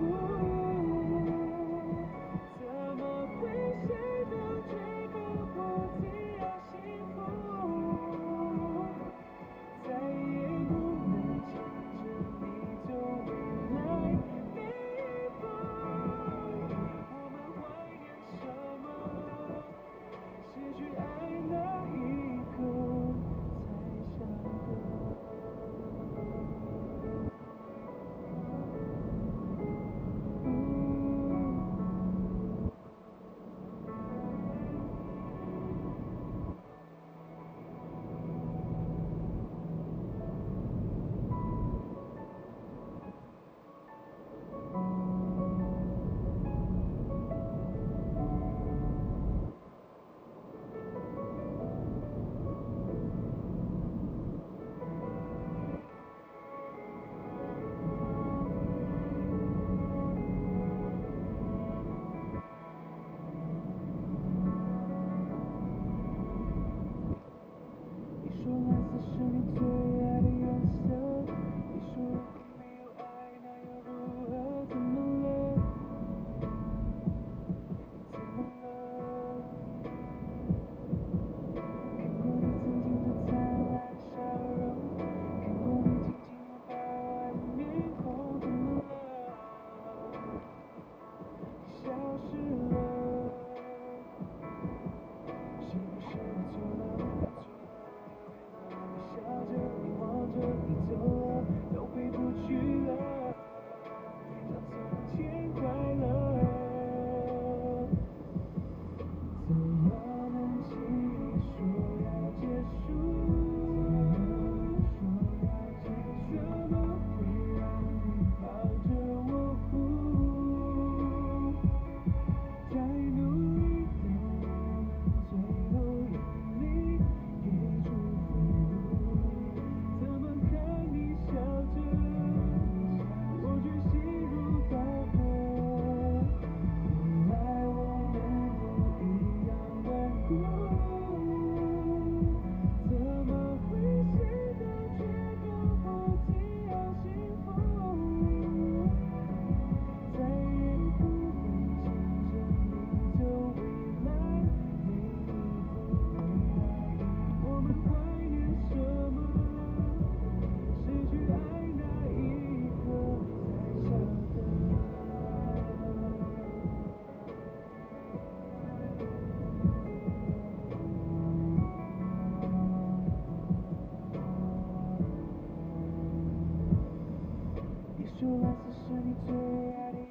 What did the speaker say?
Ooh. necessary to ready.